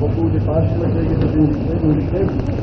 gute Basteln das sind nicht Geschäft.